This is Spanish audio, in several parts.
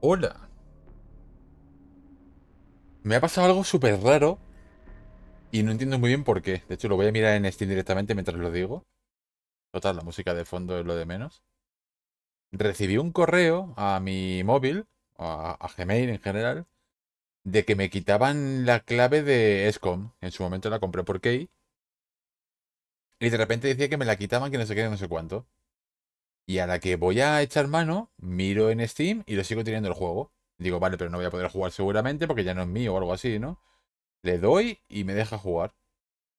Hola. Me ha pasado algo súper raro y no entiendo muy bien por qué. De hecho, lo voy a mirar en Steam directamente mientras lo digo. Total, la música de fondo es lo de menos. Recibí un correo a mi móvil, a, a Gmail en general, de que me quitaban la clave de ESCOM. En su momento la compré por Key. Y de repente decía que me la quitaban, que no sé qué, no sé cuánto. Y a la que voy a echar mano, miro en Steam y lo sigo teniendo el juego. Digo, vale, pero no voy a poder jugar seguramente porque ya no es mío o algo así, ¿no? Le doy y me deja jugar.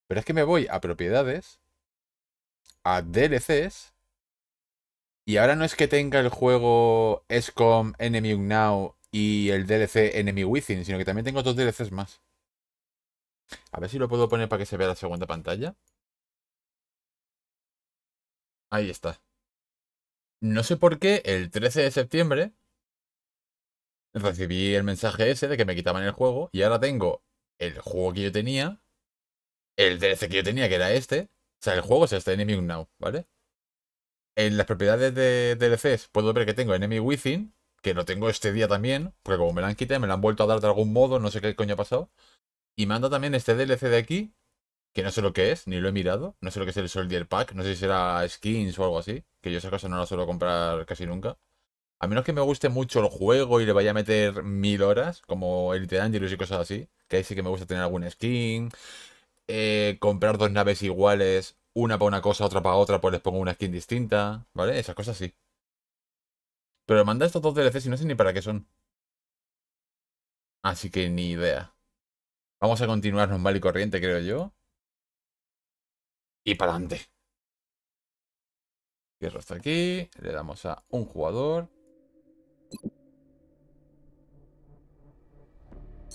Pero es que me voy a propiedades, a DLCs, y ahora no es que tenga el juego SCOM Enemy Now y el DLC Enemy Within, sino que también tengo dos DLCs más. A ver si lo puedo poner para que se vea la segunda pantalla. Ahí está. No sé por qué el 13 de septiembre recibí el mensaje ese de que me quitaban el juego y ahora tengo el juego que yo tenía, el DLC que yo tenía, que era este. O sea, el juego es este, Enemy Now, ¿vale? En las propiedades de DLCs puedo ver que tengo Enemy Within, que lo tengo este día también, porque como me lo han quitado, me lo han vuelto a dar de algún modo, no sé qué coño ha pasado. Y dado también este DLC de aquí, que no sé lo que es, ni lo he mirado. No sé lo que es el Soldier Pack, no sé si será skins o algo así, que yo esa cosa no la suelo comprar casi nunca. A menos que me guste mucho el juego y le vaya a meter mil horas, como Elite Dangerous y cosas así, que ahí sí que me gusta tener algún skin. Eh, comprar dos naves iguales, una para una cosa, otra para otra, pues les pongo una skin distinta, ¿vale? Esas cosas sí. Pero manda estos dos DLCs y no sé ni para qué son. Así que ni idea. Vamos a continuar normal y corriente, creo yo. Y para adelante. Cierro esto aquí. Le damos a un jugador.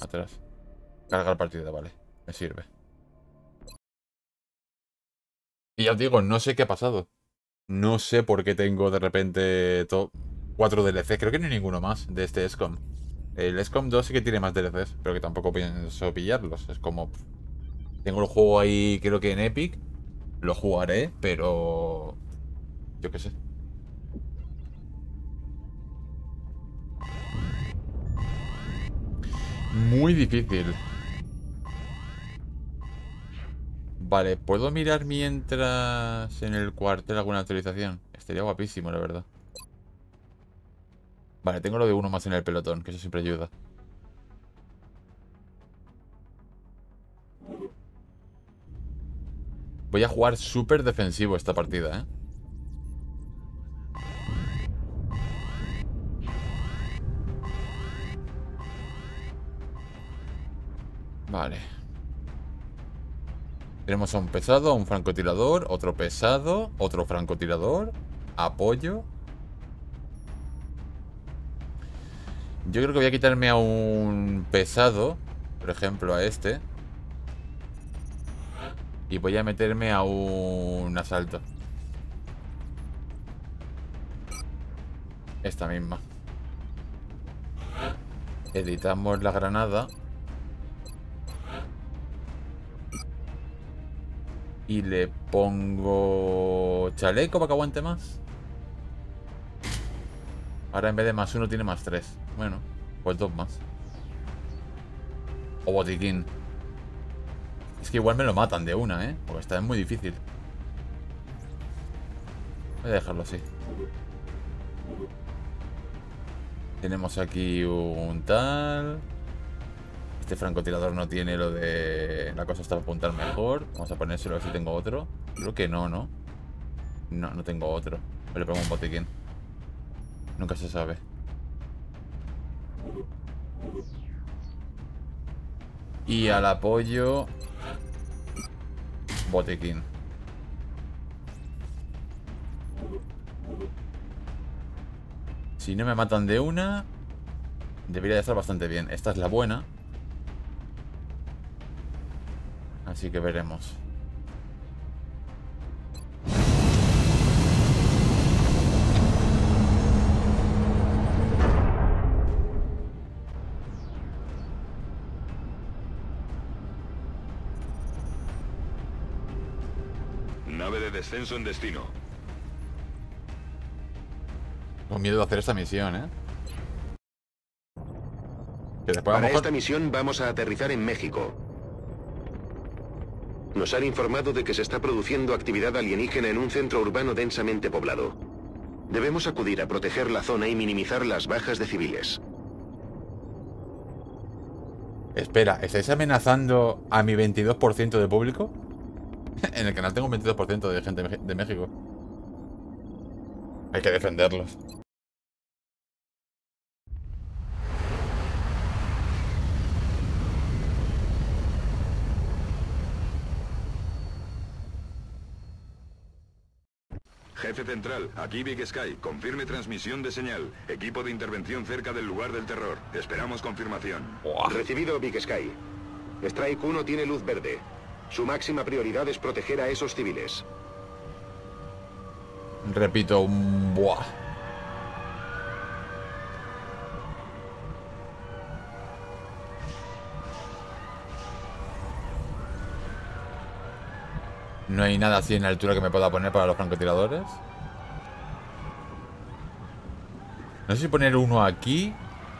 Atrás. Cargar partida, vale. Me sirve. Y ya os digo, no sé qué ha pasado. No sé por qué tengo de repente cuatro DLC. Creo que no hay ninguno más de este SCOM. El SCOM 2 sí que tiene más DLCs, pero que tampoco pienso pillarlos. Es como... Tengo el juego ahí, creo que en Epic. Lo jugaré, pero... Yo qué sé. Muy difícil. Vale, ¿puedo mirar mientras en el cuartel alguna actualización? Estaría guapísimo, la verdad. Vale, tengo lo de uno más en el pelotón, que eso siempre ayuda. Voy a jugar súper defensivo esta partida, ¿eh? Vale. Tenemos a un pesado, a un francotirador, otro pesado, otro francotirador, apoyo. Yo creo que voy a quitarme a un pesado, por ejemplo a este. Y voy a meterme a un asalto. Esta misma. Editamos la granada. Y le pongo chaleco para que aguante más. Ahora en vez de más uno tiene más tres. Bueno, pues dos más. O botiquín. Es que igual me lo matan de una, ¿eh? Porque esta es muy difícil. Voy a dejarlo así. Tenemos aquí un tal... Este francotirador no tiene lo de... La cosa está apuntar mejor. Vamos a ponérselo a ver si tengo otro. Creo que no, ¿no? No, no tengo otro. Pero le pongo un botiquín. Nunca se sabe. Y al apoyo... Botiquín. Si no me matan de una... Debería de estar bastante bien. Esta es la buena. Así que veremos. Descenso en destino. Con miedo de hacer esta misión, ¿eh? Que después Para esta misión vamos a aterrizar en México. Nos han informado de que se está produciendo actividad alienígena en un centro urbano densamente poblado. Debemos acudir a proteger la zona y minimizar las bajas de civiles. Espera, ¿estáis amenazando a mi 22% de público? en el canal tengo un 22% de gente de México. Hay que defenderlos. Jefe central, aquí Big Sky. Confirme transmisión de señal. Equipo de intervención cerca del lugar del terror. Esperamos confirmación. Recibido Big Sky. Strike 1 tiene luz verde. Su máxima prioridad es proteger a esos civiles. Repito, buah. No hay nada así en altura que me pueda poner para los francotiradores. No sé si poner uno aquí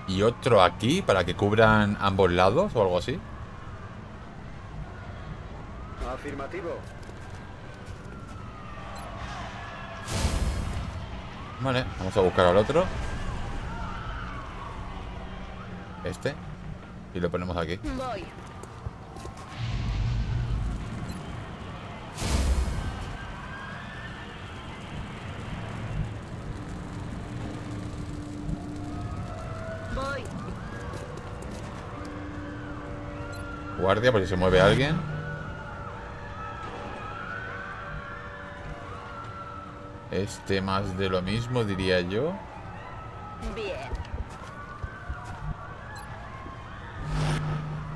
y otro aquí para que cubran ambos lados o algo así. Afirmativo. Vale, vamos a buscar al otro. Este. Y lo ponemos aquí. Voy. Voy. Guardia, por si se mueve alguien. Este más de lo mismo, diría yo. Bien.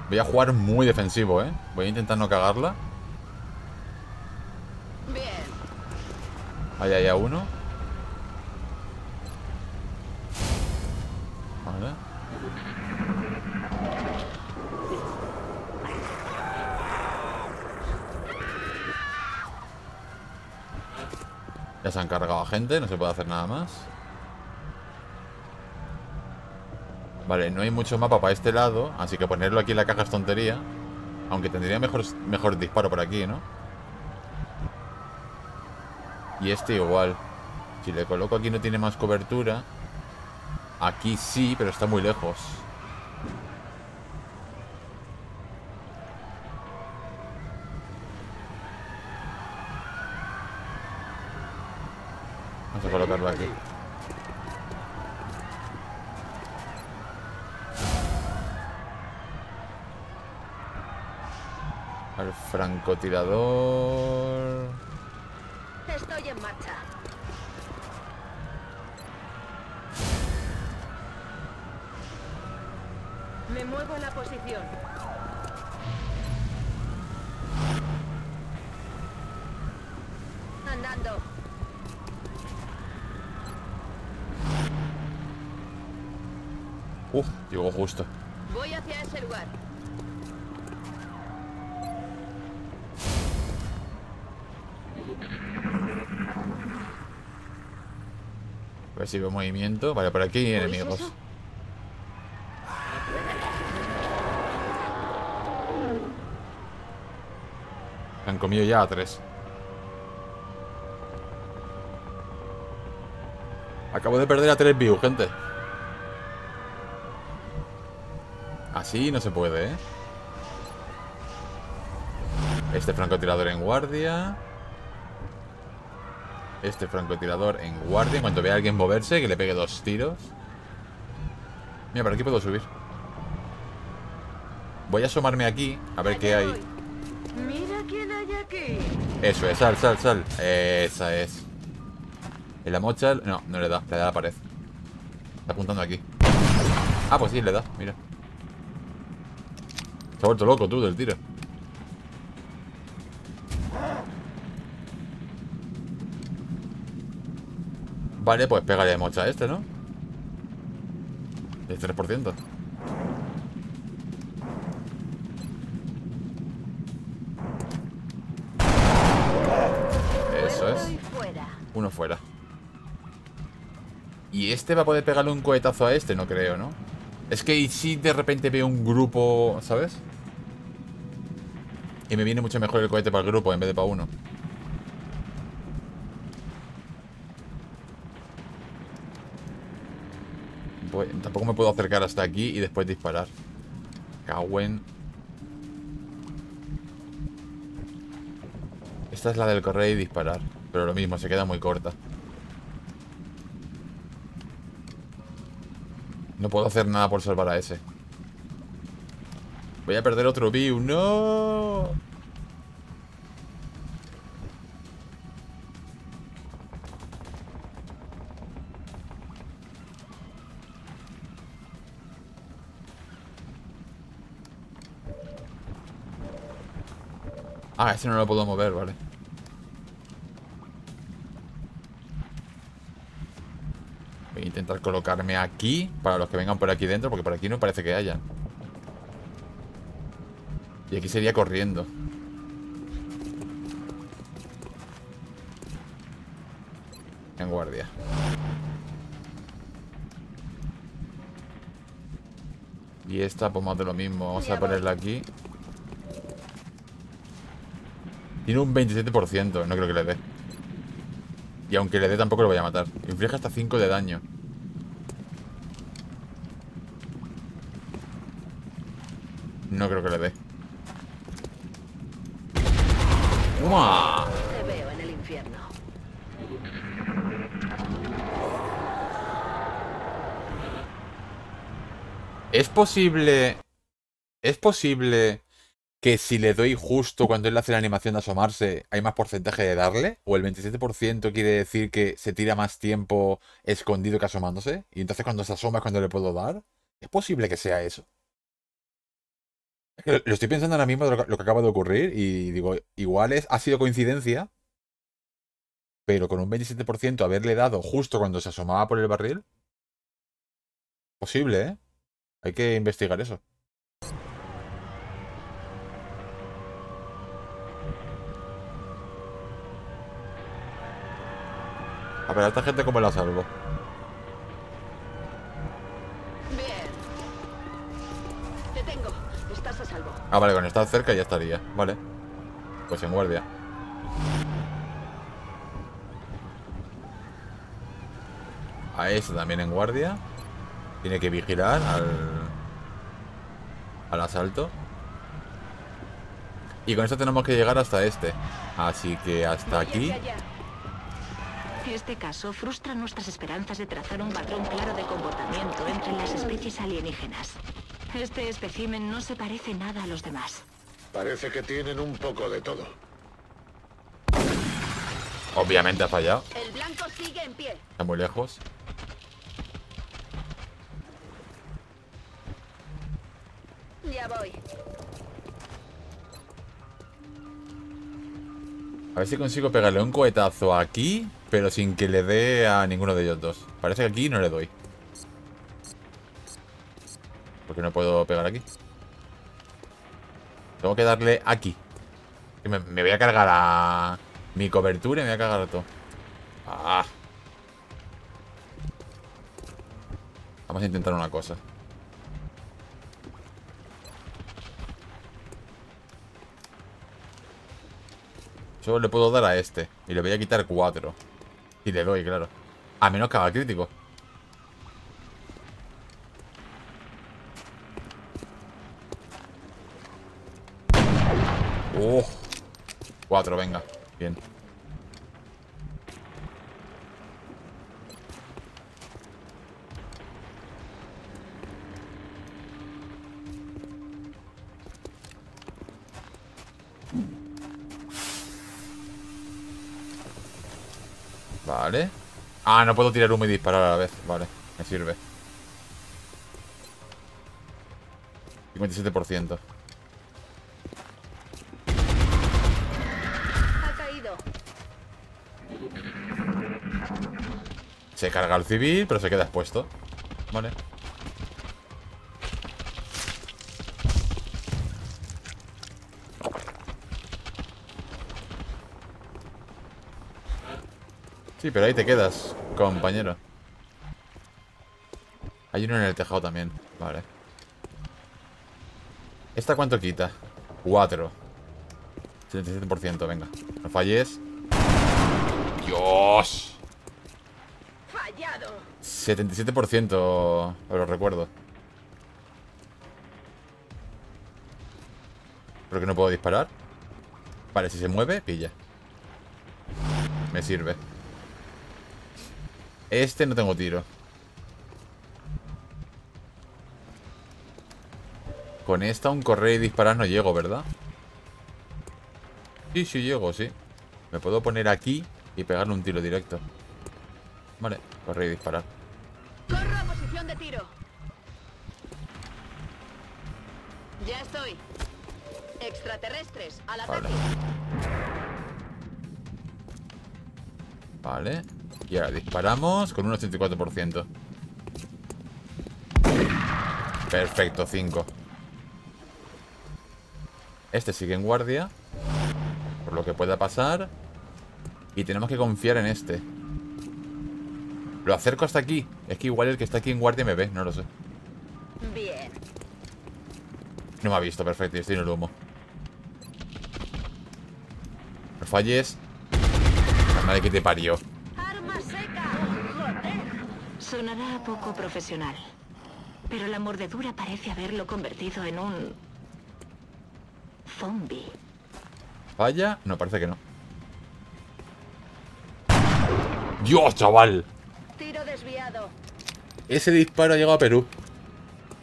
Voy a jugar muy defensivo, ¿eh? Voy a intentar no cagarla. Bien. Ahí hay a uno. Cargado a gente, no se puede hacer nada más. Vale, no hay mucho mapa para este lado, así que ponerlo aquí en la caja es tontería. Aunque tendría mejor, mejor disparo por aquí, ¿no? Y este igual. Si le coloco aquí no tiene más cobertura. Aquí sí, pero está muy lejos. A colocarlo aquí. Al francotirador. Estoy en marcha. Me muevo en la posición. Justo. Voy hacia ese lugar. A ver si veo movimiento. Vale, por aquí hay ¿Oís enemigos. Han comido ya a tres. Acabo de perder a tres views, gente. Así no se puede, ¿eh? Este francotirador en guardia. Este francotirador en guardia. En cuanto vea a alguien moverse, que le pegue dos tiros. Mira, por aquí puedo subir. Voy a asomarme aquí, a ver qué hay. voy. Mira quién hay aquí. Eso es, sal, sal, sal. Esa es. ¿En la mocha? No, no le da, le da a la pared. Está apuntando aquí. Ah, pues sí, le da, mira. Vuelto loco tú del tiro. Vale, pues mocha a este, ¿no? El 3%. Eso es. Uno fuera. ¿Y este va a poder pegarle un cohetazo a este? No creo, ¿no? Es que y si de repente veo un grupo, ¿sabes? Y me viene mucho mejor el cohete para el grupo en vez de para uno. Voy- tampoco me puedo acercar hasta aquí y después disparar. Cagüen. Esta es la del correr y disparar. Pero lo mismo, se queda muy corta. No puedo hacer nada por salvar a ese. Voy a perder otro view. ¡No! Ah, ese no lo puedo mover, vale. Voy a intentar colocarme aquí para los que vengan por aquí dentro, porque por aquí no parece que haya. Y aquí sería corriendo. En guardia. Y esta, pues más de lo mismo. Vamos a ponerla aquí. Tiene un 27%, no creo que le dé. Y aunque le dé tampoco lo voy a matar. Inflige hasta 5 de daño. No creo que le dé. ¡Uma! Te veo en el infierno. ¿Es posible... ¿Es posible que si le doy justo cuando él hace la animación de asomarse, hay más porcentaje de darle? ¿O el 27% quiere decir que se tira más tiempo escondido que asomándose? Y entonces cuando se asoma es cuando le puedo dar? ¿Es posible que sea eso? Lo estoy pensando ahora mismo de lo que acaba de ocurrir y digo, igual es, ha sido coincidencia, pero con un 27% haberle dado justo cuando se asomaba por el barril. Posible, ¿eh? Hay que investigar eso. A ver, a esta gente cómo la salvo. Bien. Te tengo. Estás a salvo. Ah, vale, con estar cerca ya estaría. Vale. Pues en guardia. A ese también en guardia. Tiene que vigilar al... Al asalto. Y con esto tenemos que llegar hasta este. Así que hasta aquí. Este caso frustra nuestras esperanzas de trazar un patrón claro de comportamiento entre las especies alienígenas. Este espécimen no se parece nada a los demás. Parece que tienen un poco de todo. Obviamente ha fallado. El blanco sigue en pie. Está muy lejos. Ya voy. A ver si consigo pegarle un cohetazo aquí, pero sin que le dé a ninguno de ellos dos. Parece que aquí no le doy. Porque no puedo pegar aquí. Tengo que darle aquí. Me voy a cargar a mi cobertura y me voy a cargar a todo. Ah. Vamos a intentar una cosa. Le puedo dar a este. Y le voy a quitar cuatro. Y le doy, claro. A menos que haga crítico. Oh. Cuatro, venga. Bien. Vale. Ah, no puedo tirar humo y disparar a la vez. Vale, me sirve. 57%. Ha caído. Se carga el civil, pero se queda expuesto. Vale. Sí, pero ahí te quedas, compañero. Hay uno en el tejado también. Vale. ¿Esta cuánto quita? 4. 77%, venga. No falles. ¡Dios! ¡Fallado! 77%, lo recuerdo. ¿Pero que no puedo disparar? Vale, si se mueve, pilla. Me sirve. Este no tengo tiro. Con esta un correr y disparar no llego, ¿verdad? Sí, sí llego, sí. Me puedo poner aquí y pegarle un tiro directo. Vale, correr y disparar. ¡Corro a posición de tiro! Ya estoy. Extraterrestres, al ataque. Vale. Vale. Y ahora disparamos con un 84%. Perfecto, 5. Este sigue en guardia. Por lo que pueda pasar. Y tenemos que confiar en este. Lo acerco hasta aquí. Es que igual el que está aquí en guardia me ve, no lo sé. Bien. No me ha visto, perfecto, estoy en el humo. No falles. Madre que te parió. ¡Arma seca! Sonará poco profesional. Pero la mordedura parece haberlo convertido en un... zombie. ¿Falla? No, parece que no. ¡Dios, chaval! Tiro desviado. Ese disparo ha llegado a Perú.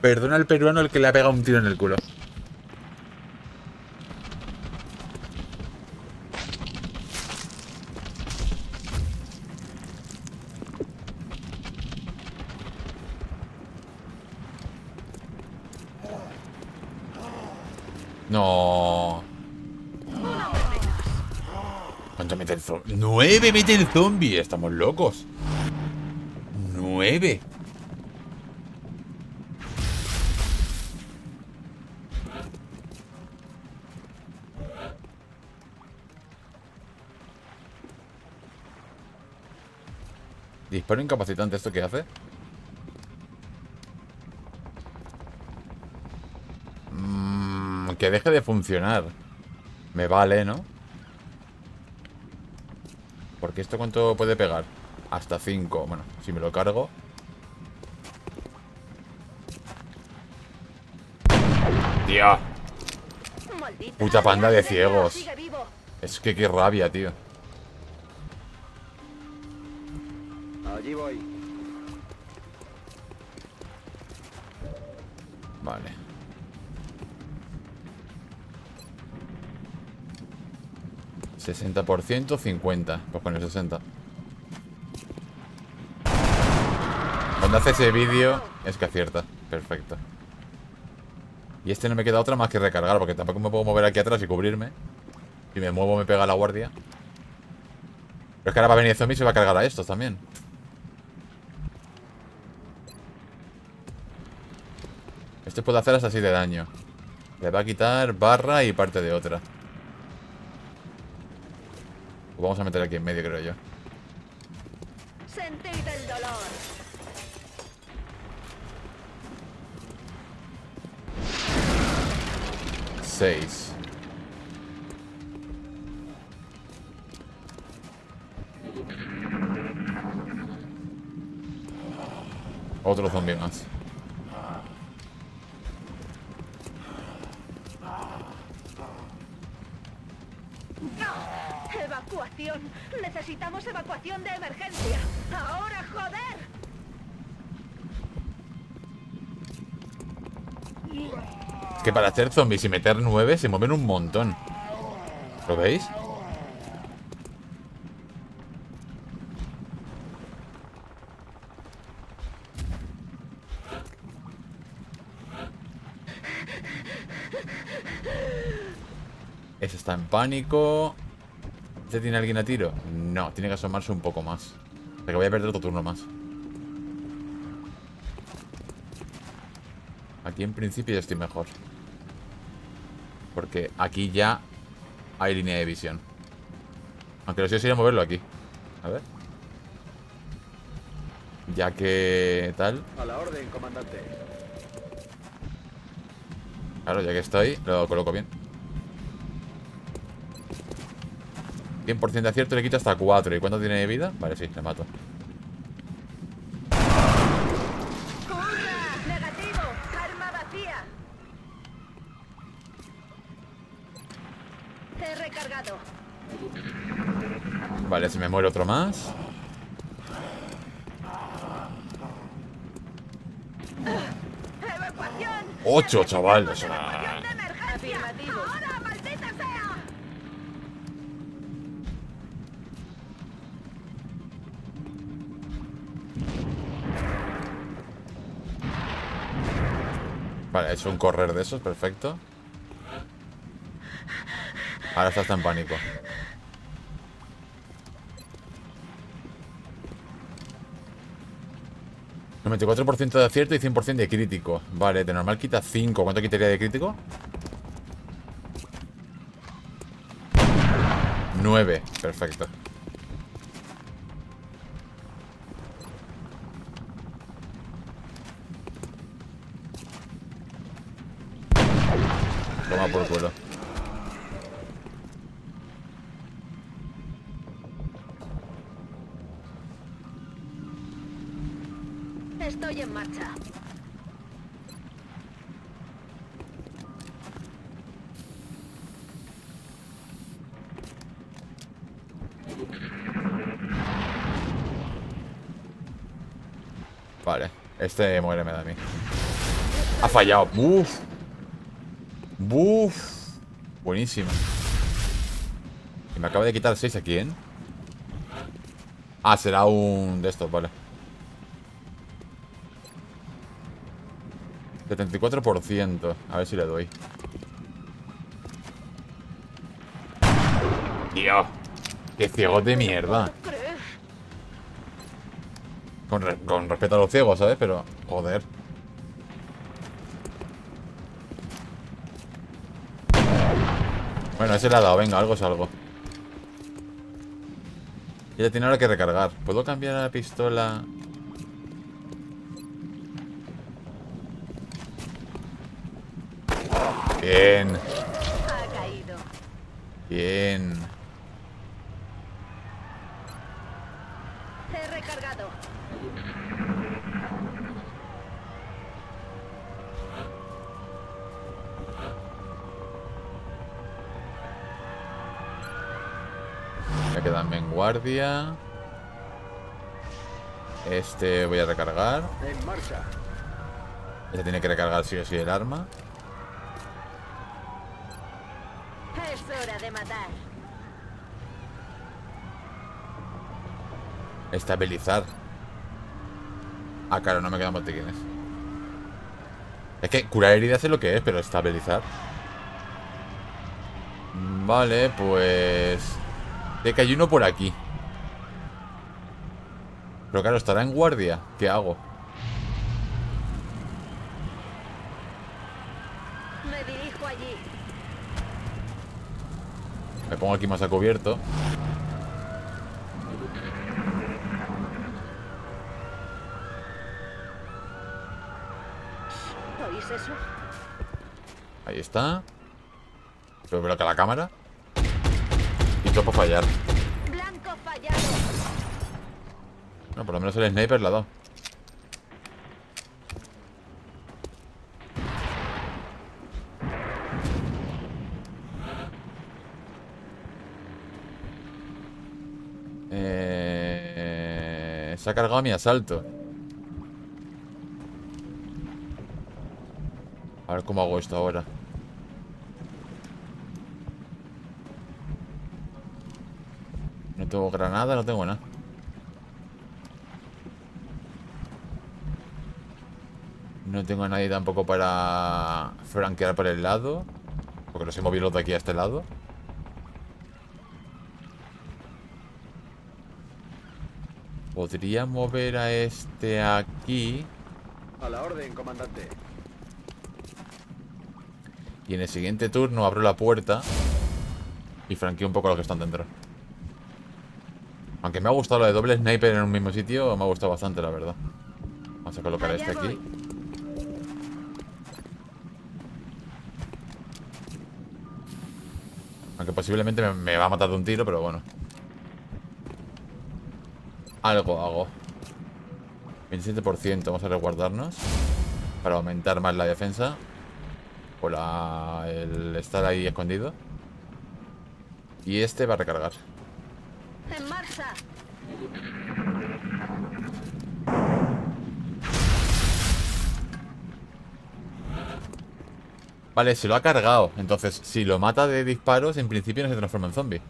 Perdona al peruano el que le ha pegado un tiro en el culo. 9 mete el zombie. Estamos locos. 9. ¿Disparo incapacitante esto que hace? Mm, que deje de funcionar. Me vale, ¿no? Porque esto cuánto puede pegar? Hasta 5. Bueno, si me lo cargo. Maldita Puta panda de ciegos. Es que qué rabia, tío. Allí voy. Vale. ¿60%? 50. Pues con el 60. Cuando hace ese vídeo es que acierta. Perfecto. Y este no me queda otra más que recargar, porque tampoco me puedo mover aquí atrás y cubrirme. Si me muevo me pega la guardia. Pero es que ahora va a venir el zombie y se va a cargar a estos también. Este puede hacer hasta así de daño. Le va a quitar barra y parte de otra. Lo vamos a meter aquí en medio, creo yo. Sentid el dolor. Seis. Otro zombie más. Que para hacer zombies y meter nueve se mueven un montón. ¿Lo veis? Ese está en pánico. ¿Este tiene alguien a tiro? No, tiene que asomarse un poco más. O sea que voy a perder otro turno más. Aquí en principio ya estoy mejor. Porque aquí ya hay línea de visión. Aunque lo suyo sería moverlo aquí. A ver. Ya que tal. A la orden, comandante. Claro, ya que estoy, lo coloco bien. 100% de acierto le quito hasta 4. ¿Y cuánto tiene de vida? Vale, sí, le mato. Muere otro más. 8, chaval. o ¡Evacuación sea. Vale, un correr de esos, perfecto. Ahora está hasta en pánico. ¿94% de acierto y 100% de crítico. Vale, de normal quita 5. ¿Cuánto quitaría de crítico? 9. Perfecto. Vale, este muere me da a mí. Ha fallado. Uf. Uf. Buenísimo. Y me acaba de quitar 6 a quién. Ah, será un de estos, vale. 74%. A ver si le doy. Dios. Qué ciegos de mierda. Con, re- con respeto a los ciegos, ¿sabes? Pero, joder. Bueno, ese le ha dado. Venga, algo es algo. Y ya tiene ahora que recargar. ¿Puedo cambiar a la pistola? Bien, bien. He recargado. Me quedan en guardia. Este voy a recargar. En marcha. Este tiene que recargar sí o sí el arma. Es hora de matar. Estabilizar. Ah, claro, no me quedan botiquines. Es que curar heridas es lo que es, pero estabilizar. Vale, pues... De que hay uno por aquí. Pero claro, estará en guardia. ¿Qué hago? Me dirijo allí. Me pongo aquí más a cubierto. ¿Oís eso? Ahí está. Pero que la cámara. Y todo por fallar. Bueno, por lo menos el sniper la ha. Eh, se ha cargado mi asalto. A ver cómo hago esto ahora. No tengo granada, no tengo nada. No tengo a nadie tampoco para franquear por el lado. Porque los he movido los de aquí a este lado. Podría mover a este aquí. A la orden, comandante. Y en el siguiente turno abro la puerta. Y franqueo un poco a los que están dentro. Aunque me ha gustado lo de doble sniper en un mismo sitio, me ha gustado bastante, la verdad. Vamos a colocar Allá este aquí. Aunque posiblemente me, va a matar de un tiro, pero bueno. Algo hago. 27%, vamos a resguardarnos. Para aumentar más la defensa. Por la- el estar ahí escondido. Y este va a recargar. ¡En marcha! Vale, se lo ha cargado. Entonces, si lo mata de disparos, en principio no se transforma en zombie.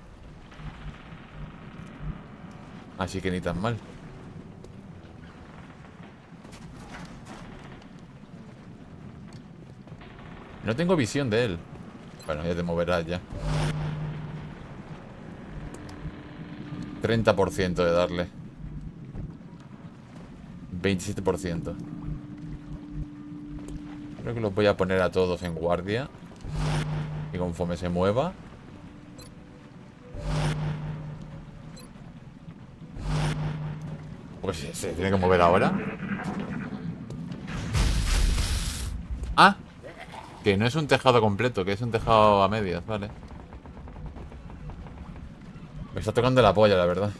Así que ni tan mal. No tengo visión de él. Bueno, ya te moverás ya. 30% de darle. 27%. Creo que los voy a poner a todos en guardia. Y conforme se mueva. Pues se, tiene que mover ahora. Ah, que no es un tejado completo, que es un tejado a medias, vale. Me está tocando la polla, la verdad.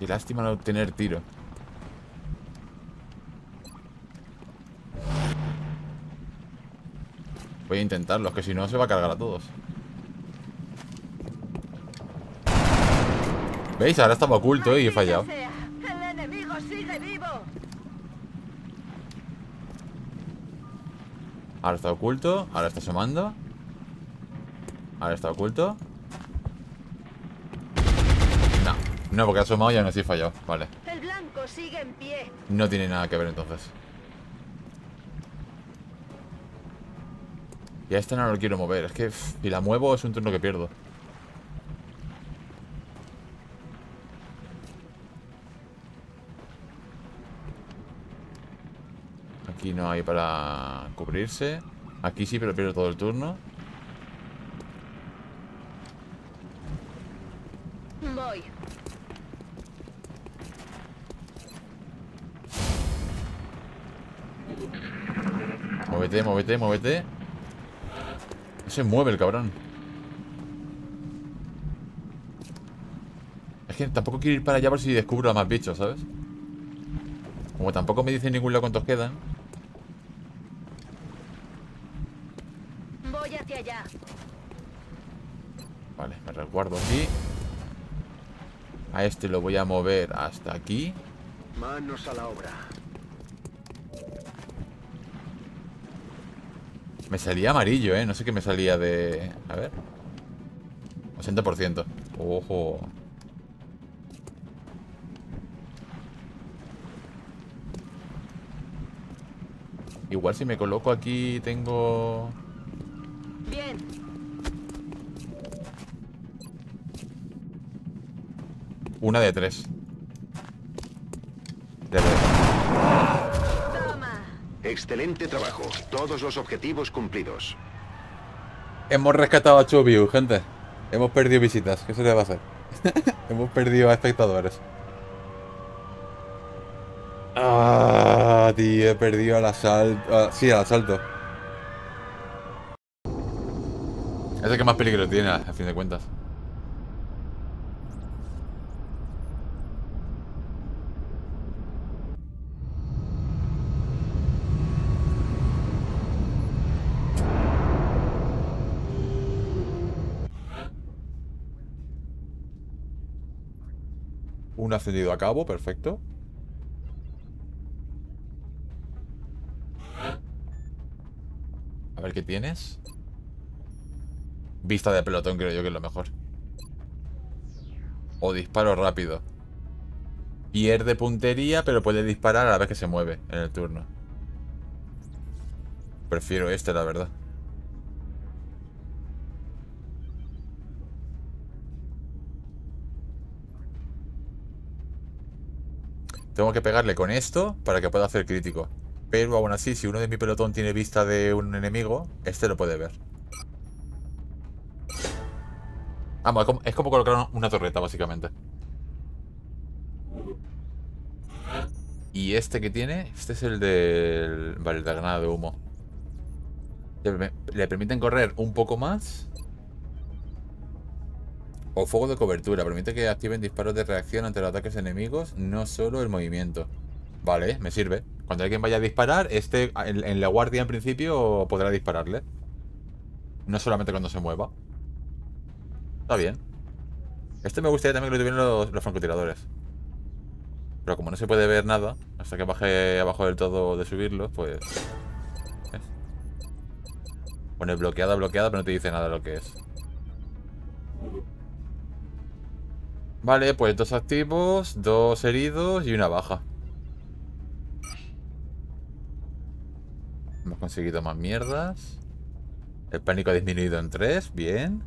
Y lástima no tener tiro. Voy a intentarlo, es que si no se va a cargar a todos. ¿Veis? Ahora estaba oculto y he fallado. sea, ¡El enemigo sigue vivo! Ahora está oculto, ahora está asomando. Ahora está oculto. No, no, porque ha asomado y aún así he fallado. Vale, El blanco sigue en pie. no tiene nada que ver entonces. Y a este no lo quiero mover, es que pff, si la muevo es un turno que pierdo. Aquí no hay para cubrirse. Aquí sí, pero pierdo todo el turno. Voy. Muévete, muévete, muévete. No se mueve el cabrón. Es que tampoco quiero ir para allá por si descubro a más bichos, ¿sabes? Como tampoco me dicen ningún lado cuántos quedan. Voy hacia allá. Vale, me resguardo aquí. A este lo voy a mover hasta aquí. Manos a la obra. Me salía amarillo, ¿eh? No sé qué me salía de... A ver. 80%. Ojo. Igual si me coloco aquí tengo... Bien. Una de tres. De verdad. Toma. Excelente trabajo. Todos los objetivos cumplidos. Hemos rescatado a Chubiu, gente. Hemos perdido visitas. ¿Qué se le va a hacer? Hemos perdido a espectadores. Ah, tío, he perdido al asalto. sí, al asalto. Es el que más peligro tiene, a fin de cuentas. Un ascendido a cabo, perfecto. A ver qué tienes. Vista de pelotón creo yo que es lo mejor. O disparo rápido. Pierde puntería, pero puede disparar a la vez que se mueve en el turno. Prefiero este, la verdad. Tengo que pegarle con esto para que pueda hacer crítico. Pero aún así, si uno de mi pelotón tiene vista de un enemigo, este lo puede ver. Vamos, es como, es como colocar una torreta, básicamente. Y este que tiene, este es el del... Vale, el de granada de humo. Le permiten correr un poco más. O fuego de cobertura. Permite que activen disparos de reacción ante los ataques enemigos, no solo el movimiento. Vale, me sirve. Cuando alguien vaya a disparar, este en, la guardia en principio podrá dispararle. No solamente cuando se mueva. Está bien. Este me gustaría también que lo tuvieran los, los francotiradores. Pero como no se puede ver nada, hasta que baje abajo del todo de subirlo, pues... ¿ves? Pone bloqueada, bloqueada, pero no te dice nada lo que es. Vale, pues dos activos, dos heridos y una baja. Hemos conseguido más mierdas. El pánico ha disminuido en tres, bien.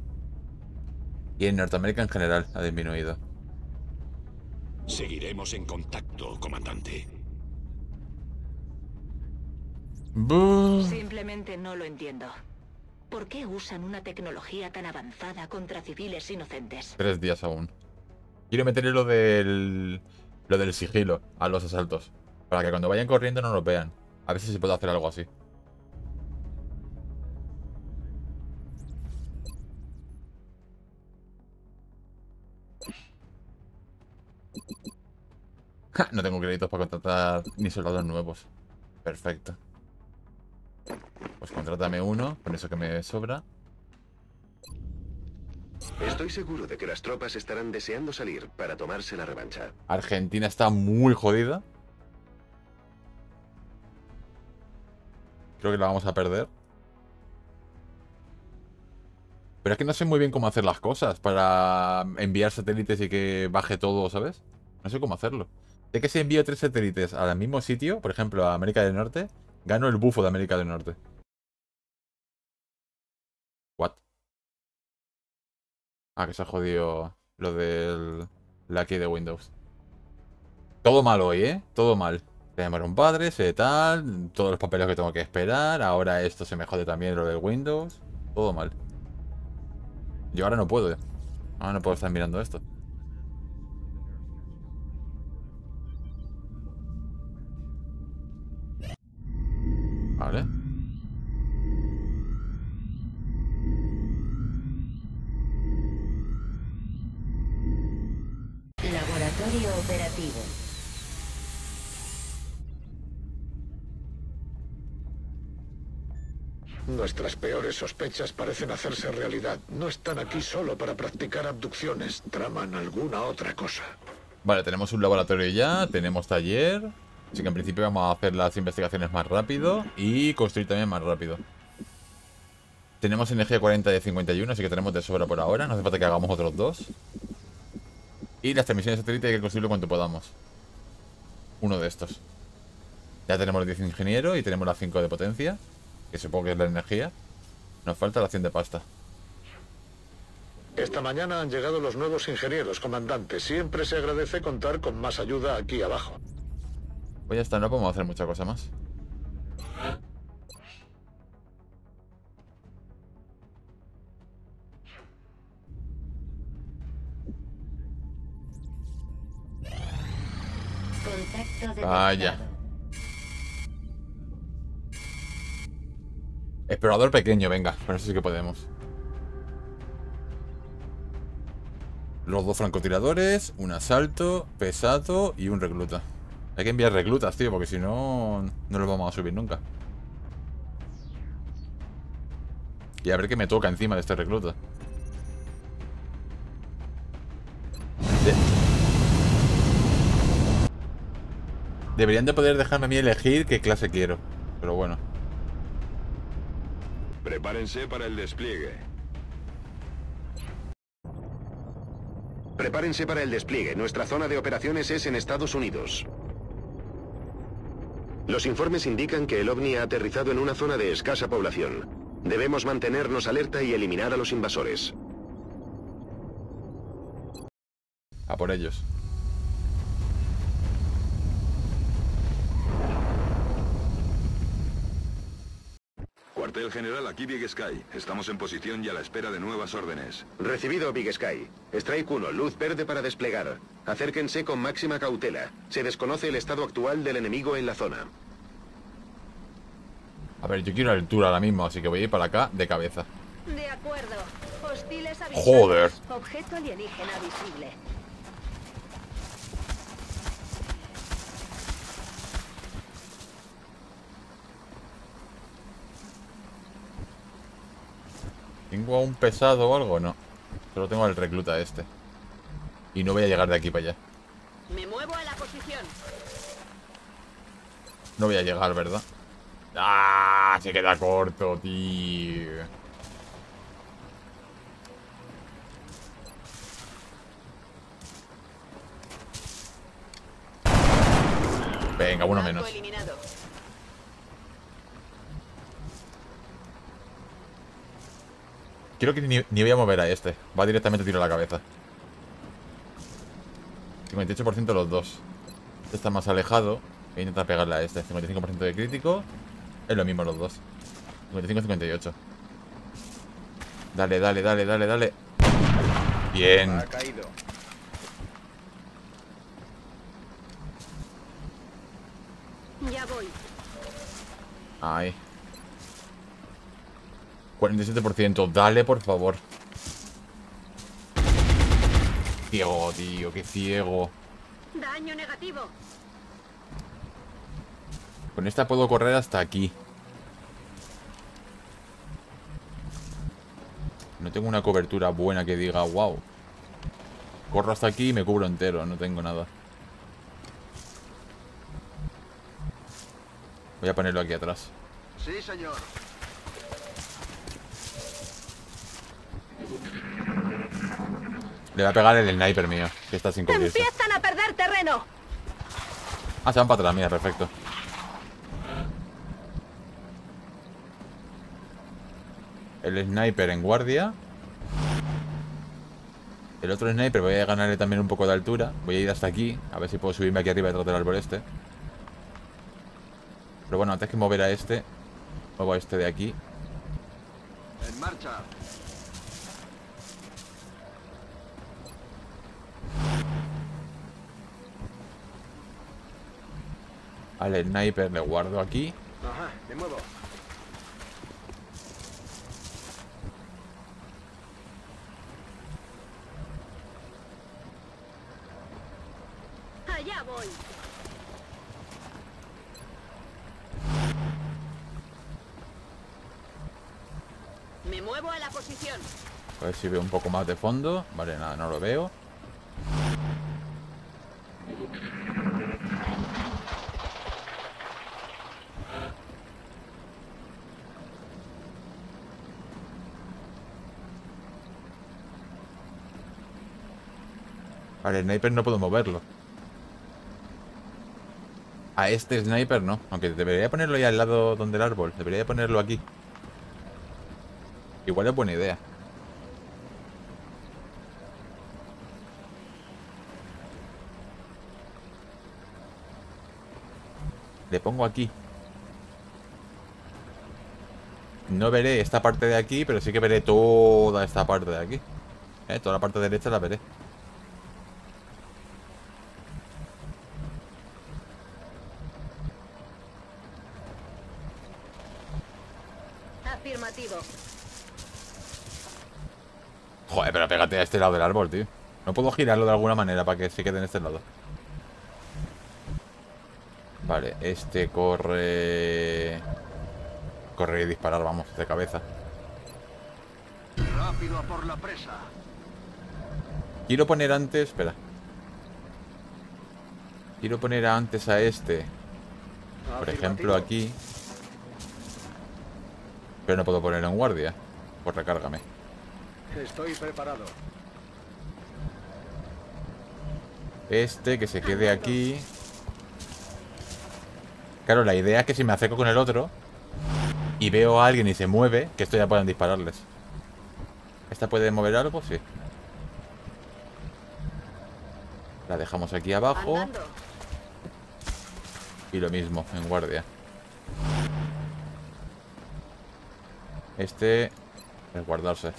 Y en Norteamérica en general ha disminuido. Seguiremos en contacto, comandante. Buh. Simplemente no lo entiendo. ¿Por qué usan una tecnología tan avanzada contra civiles inocentes? Tres días aún. Quiero meterle lo del. Lo del sigilo a los asaltos. Para que cuando vayan corriendo no nos vean. A ver si se puede hacer algo así. No tengo créditos para contratar ni soldados nuevos. Perfecto. Pues contrátame uno, con eso que me sobra. Estoy seguro de que las tropas estarán deseando salir para tomarse la revancha. Argentina está muy jodida. Creo que la vamos a perder. Pero es que no sé muy bien cómo hacer las cosas para enviar satélites y que baje todo, ¿sabes? No sé cómo hacerlo. Sé que si envío tres satélites al mismo sitio, por ejemplo a América del Norte, gano el bufo de América del Norte. Ah, que se ha jodido lo del la key de Windows. Todo mal hoy, ¿eh? Todo mal. Se un padre, sé tal, todos los papeles que tengo que esperar, ahora esto se me jode también lo del Windows. Todo mal. Yo ahora no puedo. Ahora no puedo estar mirando esto. Vale. Nuestras peores sospechas parecen hacerse realidad. No están aquí solo para practicar abducciones. Traman alguna otra cosa. Vale, tenemos un laboratorio ya, tenemos taller. Así que en principio vamos a hacer las investigaciones más rápido y construir también más rápido. Tenemos energía 40 de 51, así que tenemos de sobra por ahora. No hace falta que hagamos otros dos. Y las transmisiones satélite hay que construirlo cuanto podamos. Uno de estos. Ya tenemos los 10 de ingeniero y tenemos las 5 de potencia. Que supongo que es la energía. Nos falta la 100 de pasta. Esta mañana han llegado los nuevos ingenieros, comandante. Siempre se agradece contar con más ayuda aquí abajo. Pues ya está, no podemos hacer mucha cosa más. Vaya. Explorador pequeño, venga. Con eso sí que podemos. Los dos francotiradores, un asalto, pesado y un recluta. Hay que enviar reclutas, tío, porque si no, no los vamos a subir nunca. Y a ver qué me toca encima de este recluta. De- Deberían de poder dejarme a mí elegir qué clase quiero. Pero bueno. Prepárense para el despliegue. Prepárense para el despliegue. Nuestra zona de operaciones es en Estados Unidos. Los informes indican que el ovni ha aterrizado en una zona de escasa población. Debemos mantenernos alerta y eliminar a los invasores. A por ellos. Cuartel General, aquí Big Sky. Estamos en posición y a la espera de nuevas órdenes. Recibido Big Sky. Strike 1, luz verde para desplegar. Acérquense con máxima cautela. Se desconoce el estado actual del enemigo en la zona. A ver, yo quiero altura ahora mismo, así que voy a ir para acá de cabeza. De acuerdo. Hostiles avisados. Joder. Objeto alienígena visible. ¿Tengo a un pesado o algo? No. Solo tengo al recluta este. Y no voy a llegar de aquí para allá. Me muevo a la posición. No voy a llegar, ¿verdad? ¡Ah! Se queda corto, tío. Venga, uno menos. Creo que ni, ni voy a mover a este. Va directamente tiro a la cabeza. 58% los dos. Este está más alejado. Voy a intentar pegarle a este. 55% de crítico. Es lo mismo los dos. 55-58. Dale, dale, dale, dale, dale. Bien. caído. Ya voy. Ahí. 47%. Dale, por favor. Ciego, tío. Qué ciego. Daño negativo. Con esta puedo correr hasta aquí. No tengo una cobertura buena que diga, wow. Corro hasta aquí y me cubro entero, no tengo nada. Voy a ponerlo aquí atrás. Sí, señor. Le voy a pegar el sniper mío, que está sin cubrirse. Empiezan a perder terreno. Ah, se van para atrás, mira, perfecto. El sniper en guardia. El otro sniper voy a ganarle también un poco de altura. Voy a ir hasta aquí, a ver si puedo subirme aquí arriba detrás del árbol este. Pero bueno, antes que mover a este, muevo a este de aquí. En marcha. Al sniper le guardo aquí. Ajá, me muevo. Allá voy. Me muevo a la posición. A ver si veo un poco más de fondo. Vale, nada, no lo veo. Sniper no puedo moverlo. A este sniper no. Aunque debería ponerlo ya al lado donde el árbol. Debería ponerlo aquí. Igual es buena idea. Le pongo aquí. No veré esta parte de aquí, pero sí que veré toda esta parte de aquí. ¿Eh? Toda la parte derecha la veré. Afirmativo. Joder, pero pégate a este lado del árbol, tío. No puedo girarlo de alguna manera para que se quede en este lado. Vale, este corre... Corre y disparar, vamos, de cabeza. Rápido por la presa. Quiero poner antes... Espera. Quiero poner antes a este. Por ejemplo, aquí. Pero no puedo ponerlo en guardia. Pues recárgame. Estoy preparado. Este, que se quede aquí. Claro, la idea es que si me acerco con el otro y veo a alguien y se mueve, que esto ya puedan dispararles. ¿Esta puede mover algo? Sí. La dejamos aquí abajo. Y lo mismo, en guardia. Este... Es guardarse.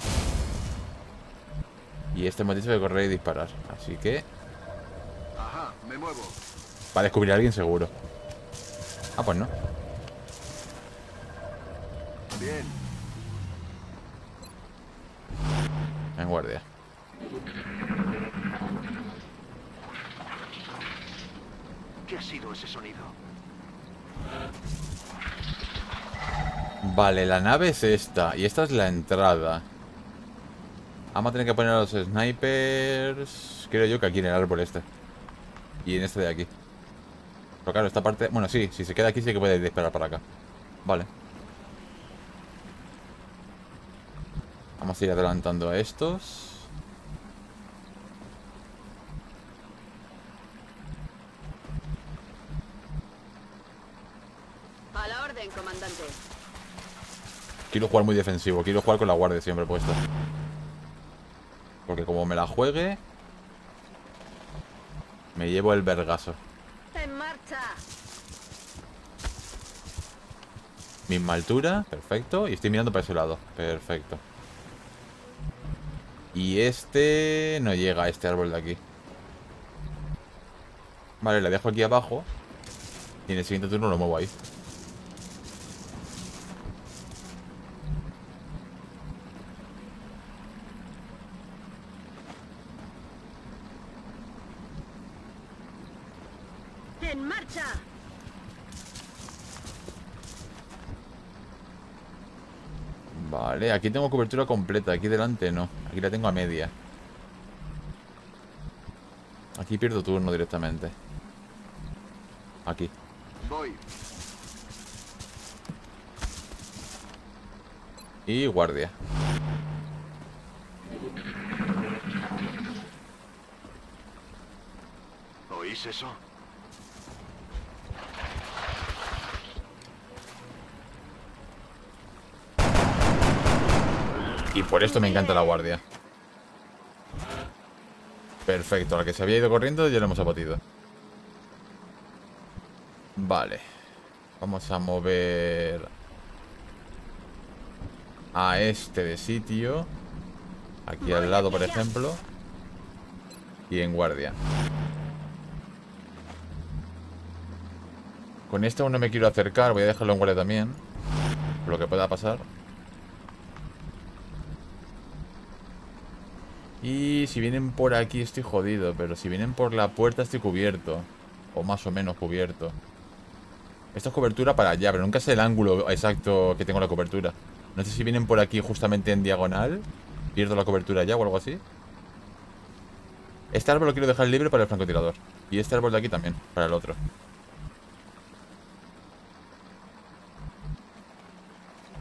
Y este dicho que correr y disparar. Así que... Ajá, me muevo. Va a descubrir a alguien seguro. Ah, pues no. Bien. En guardia. ¿Qué ha sido ese sonido? Vale, la nave es esta. Y esta es la entrada. Vamos a tener que poner a los snipers... Creo yo que aquí en el árbol este. Y en este de aquí. Pero claro, esta parte... Bueno, sí, si se queda aquí sí que puede disparar para acá. Vale. Vamos a ir adelantando a estos. A la orden, comandante. Quiero jugar muy defensivo. Quiero jugar con la guardia siempre puesta. Porque como me la juegue... Me llevo el vergaso. En marcha. Misma altura, perfecto. Y estoy mirando para ese lado, perfecto. Y este no llega a este árbol de aquí. Vale, la dejo aquí abajo. Y en el siguiente turno lo muevo ahí. En marcha. Vale, aquí tengo cobertura completa. Aquí delante no. Aquí la tengo a media. Aquí pierdo turno directamente. Aquí. Voy. Y guardia. ¿Oís eso? Y por esto me encanta la guardia. Perfecto, la que se había ido corriendo ya lo hemos abatido. Vale. Vamos a mover a este de sitio. Aquí al lado, por ejemplo. Y en guardia. Con este aún no me quiero acercar. Voy a dejarlo en guardia también. Lo que pueda pasar. Y si vienen por aquí estoy jodido, pero si vienen por la puerta estoy cubierto. O más o menos cubierto. Esto es cobertura para allá, pero nunca sé el ángulo exacto que tengo la cobertura. No sé si vienen por aquí justamente en diagonal. Pierdo la cobertura ya o algo así. Este árbol lo quiero dejar libre para el francotirador. Y este árbol de aquí también, para el otro.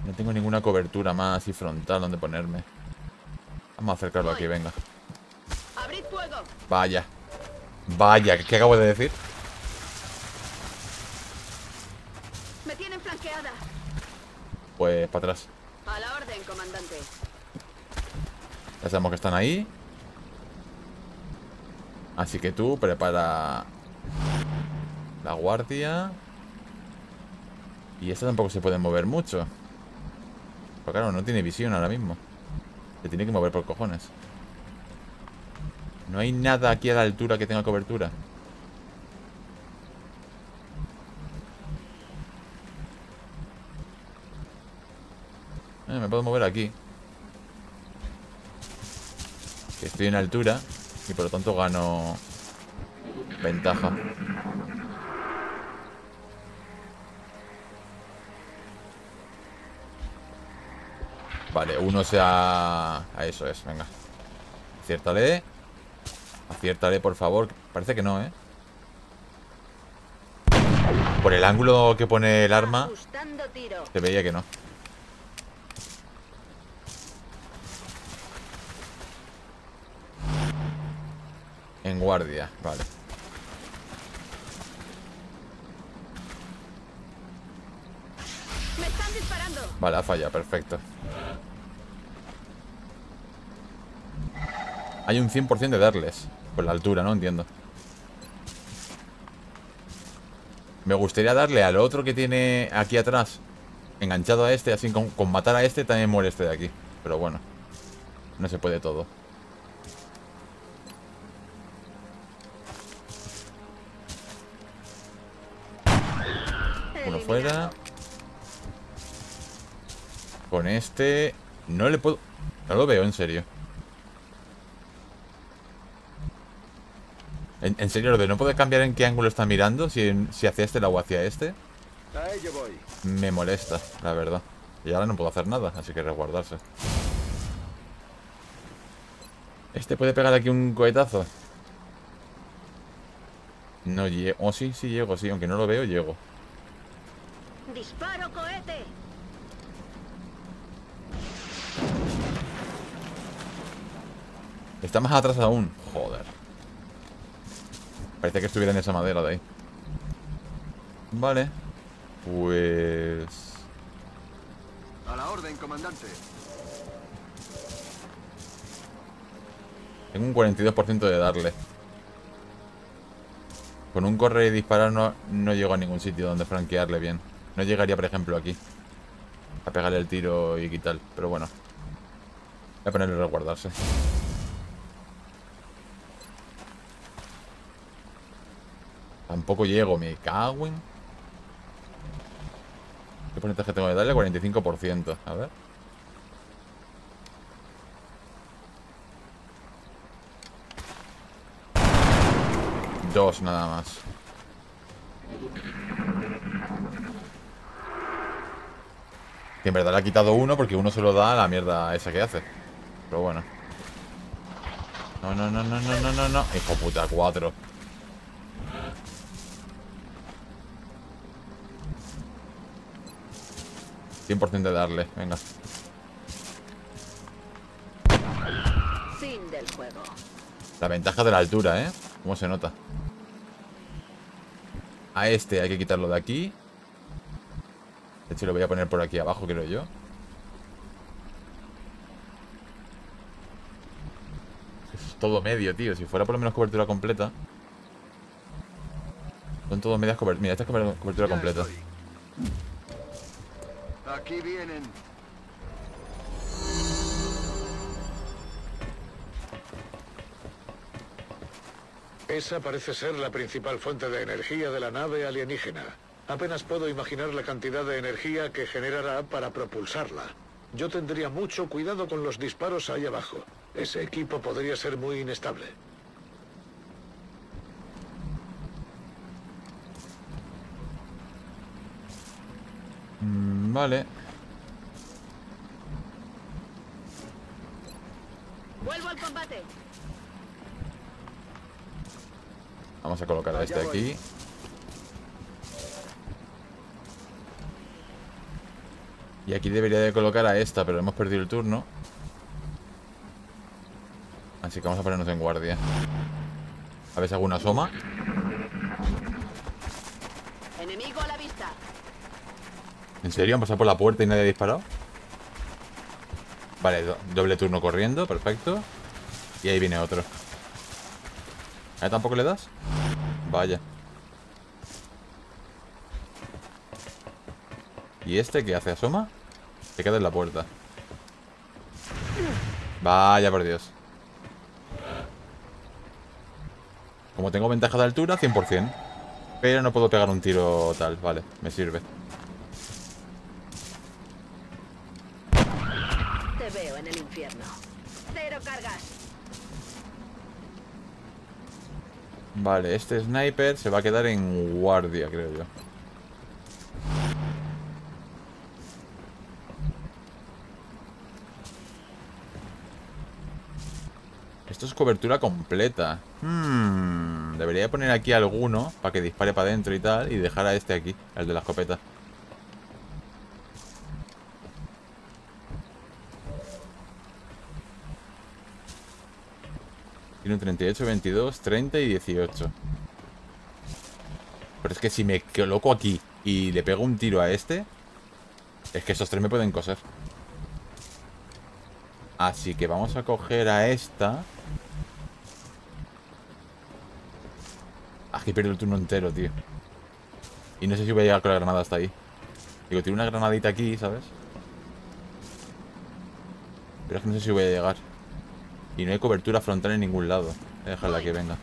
No tengo ninguna cobertura más y frontal donde ponerme. Vamos a acercarlo aquí, venga. Vaya. Vaya, ¿qué acabo de decir? Me tienen flanqueada. Pues para atrás. A la orden, comandante. Ya sabemos que están ahí. Así que tú prepara la guardia. Y esta tampoco se puede mover mucho. Pero claro, no tiene visión ahora mismo. Se tiene que mover por cojones. No hay nada aquí a la altura que tenga cobertura. Eh, me puedo mover aquí. Que estoy en altura y por lo tanto gano ventaja. Vale, uno se ha... a eso es, venga. Aciértale. Aciértale, por favor. Parece que no, ¿eh? Por el ángulo que pone el arma, se veía que no. En guardia, vale. Vale, ha fallado, perfecto. Hay un 100% de darles. Por la altura, ¿no? Entiendo. Me gustaría darle al otro que tiene aquí atrás. enganchado a este, así con, con matar a este también muere este de aquí. Pero bueno, no se puede todo. Uno fuera. Con este... No le puedo... No lo veo, en serio. En, en serio, lo de no poder cambiar en qué ángulo está mirando, si, si hacia este lado o hacia este, A ello voy. me molesta, la verdad. Y ahora no puedo hacer nada, así que resguardarse. ¿Este puede pegar aquí un cohetazo? No llego. Oh, sí, sí llego, sí. Aunque no lo veo, llego. ¡Disparo cohete! Está más atrás aún. Joder. Parece que estuviera en esa madera de ahí. Vale. Pues... A la orden, comandante. Tengo un 42% de darle. Con un correr y disparar no, no llego a ningún sitio donde franquearle bien. No llegaría, por ejemplo, aquí. A pegarle el tiro y quitar. Pero bueno. Voy a ponerle a resguardarse. Tampoco llego, me cago en... ¿Qué porcentaje tengo de darle? 45%. A ver. Dos nada más. Que en verdad le ha quitado uno porque uno se lo da a la mierda esa que hace. Pero bueno. No, no, no, no, no, no, no, no. Hijo puta, cuatro. ¿100% de darle, venga. Fin del juego. La ventaja de la altura, ¿eh? ¿Cómo se nota? A este hay que quitarlo de aquí. De hecho, lo voy a poner por aquí abajo, creo yo. Es todo medio, tío. Si fuera por lo menos cobertura completa. Son todo medias coberturas. Mira, esta es cober- cobertura completa. Aquí vienen. Esa parece ser la principal fuente de energía de la nave alienígena. Apenas puedo imaginar la cantidad de energía que generará para propulsarla. Yo tendría mucho cuidado con los disparos ahí abajo. Ese equipo podría ser muy inestable. Vale. Vuelvo al combate. Vamos a colocar a este aquí. Y aquí debería de colocar a esta, pero hemos perdido el turno. Así que vamos a ponernos en guardia. A ver si alguna asoma. Enemigo a la vista. ¿En serio? ¿Han pasado por la puerta y nadie ha disparado? Vale, do- doble turno corriendo, perfecto. Y ahí viene otro. ¿A él tampoco le das? Vaya. ¿Y este qué hace? ¿Asoma? Se queda en la puerta. Vaya por Dios. Como tengo ventaja de altura, 100%. Pero no puedo pegar un tiro tal. Vale, me sirve. Te veo en el infierno. Cero cargas. Vale, este sniper se va a quedar en guardia, creo yo. Esto es cobertura completa. Hmm, debería poner aquí alguno para que dispare para adentro y tal y dejar a este aquí, el de la escopeta. Tiene un 38, 22, 30 y 18. Pero es que si me coloco aquí y le pego un tiro a este, es que esos tres me pueden coser. Así que vamos a coger a esta. Aquí pierdo el turno entero, tío. Y no sé si voy a llegar con la granada hasta ahí. Digo, tiene una granadita aquí, ¿sabes? Pero es que no sé si voy a llegar. Y no hay cobertura frontal en ningún lado. Voy a dejarla que venga.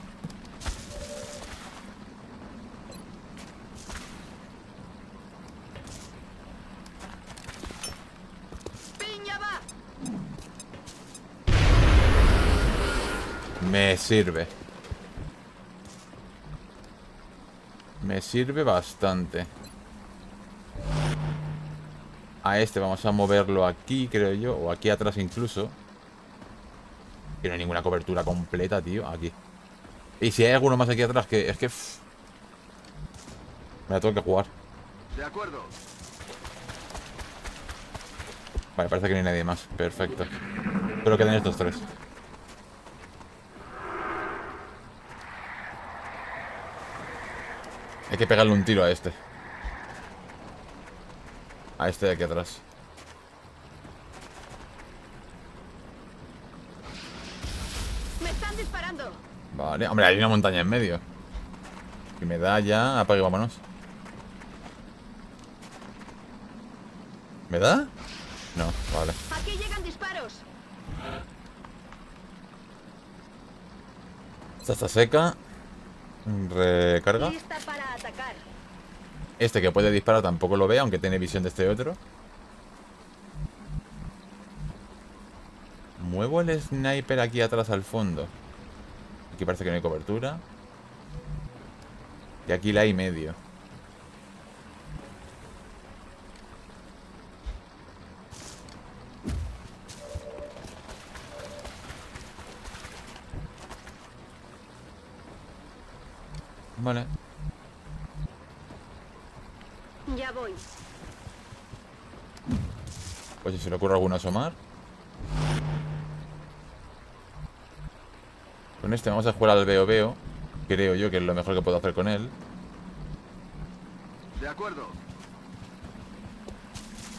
Me sirve. Me sirve bastante. A este vamos a moverlo aquí, creo yo. O aquí atrás incluso. Que no hay ninguna cobertura completa, tío. Aquí. Y si hay alguno más aquí atrás, que es que... pff, me la tengo que jugar. De acuerdo. Vale, parece que no hay nadie más. Perfecto. Solo quedan estos tres. Hay que pegarle un tiro a este. A este de aquí atrás. Vale. Hombre, hay una montaña en medio. Que me da ya... Apague, vámonos. ¿Me da? No, vale. ¡Aquí llegan disparos! Esta está seca. Recarga. Lista para atacar. Este que puede disparar tampoco lo ve, aunque tiene visión de este otro. Muevo el sniper aquí atrás al fondo. Aquí parece que no hay cobertura. Y aquí la hay medio. Vale. Ya voy. Pues si se le ocurre alguno asomar. Con este vamos a jugar al veo veo. Creo yo que es lo mejor que puedo hacer con él. De acuerdo.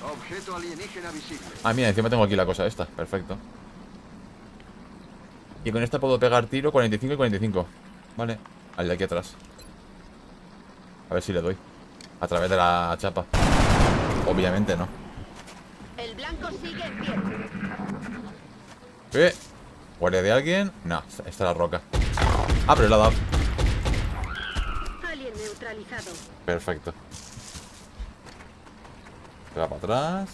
Objeto alienígena visible. Ah, mira, encima tengo aquí la cosa esta. Perfecto. Y con esta puedo pegar tiro 45 y 45. Vale. Al de aquí atrás. A ver si le doy. A través de la chapa. Obviamente no. El blanco sigue en pie. ¿Eh? ¿Guardia de alguien? No, esta esta es la roca. Ah, pero le ha dado. Alien neutralizado. Perfecto. Se va para atrás.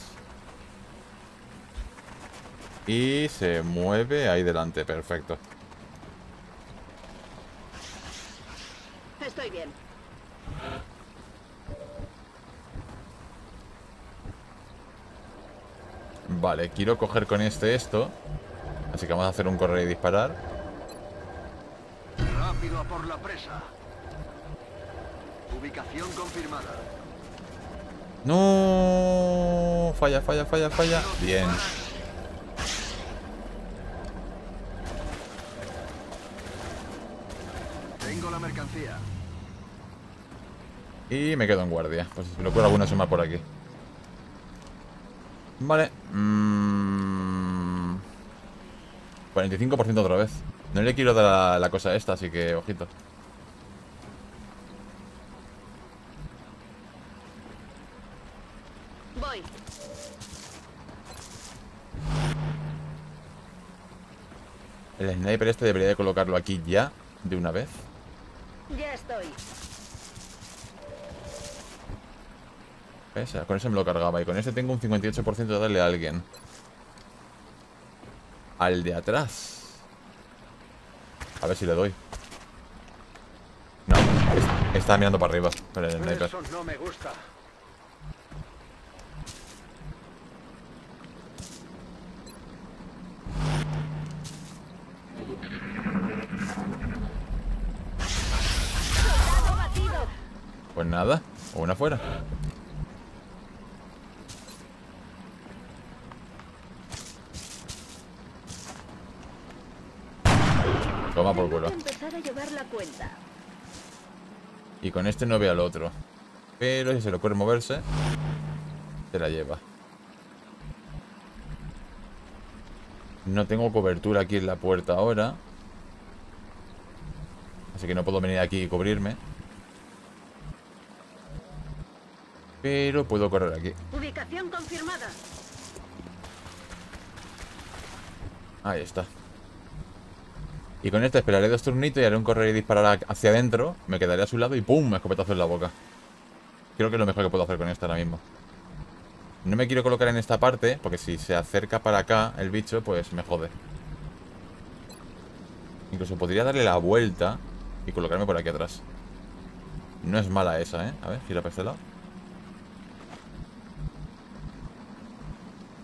Y se mueve ahí delante. Perfecto. Estoy bien. Vale, quiero coger con este esto. Así que vamos a hacer un correr y disparar. Rápido a por la presa. Ubicación confirmada. No, falla, falla, falla, falla. Bien. Tengo la mercancía. Y me quedo en guardia. Pues si me ocurre alguna suma por aquí. Vale. 45% otra vez. No le quiero dar la, la cosa esta, así que ojito. Voy. El sniper este debería de colocarlo aquí ya, de una vez. Ya estoy. ¿Ves? Con ese me lo cargaba. Y con este tengo un 58% de darle a alguien. Al de atrás. A ver si le doy. No, es- está mirando para arriba con el sniper. No me gusta. Pues nada, o una fuera. Toma por Tengo culo. que empezar a llevar la cuenta. Y con este no ve al otro. Pero si se le ocurre moverse, se la lleva. No tengo cobertura aquí en la puerta ahora. Así que no puedo venir aquí y cubrirme. Pero puedo correr aquí. Ubicación confirmada. Ahí está. Y con esto esperaré dos turnitos y haré un correr y disparar hacia adentro. Me quedaré a su lado y ¡pum! Escopetazo en la boca. Creo que es lo mejor que puedo hacer con esta ahora mismo. No me quiero colocar en esta parte, porque si se acerca para acá el bicho, pues me jode. Incluso podría darle la vuelta y colocarme por aquí atrás. No es mala esa, ¿eh? A ver, gira para este lado.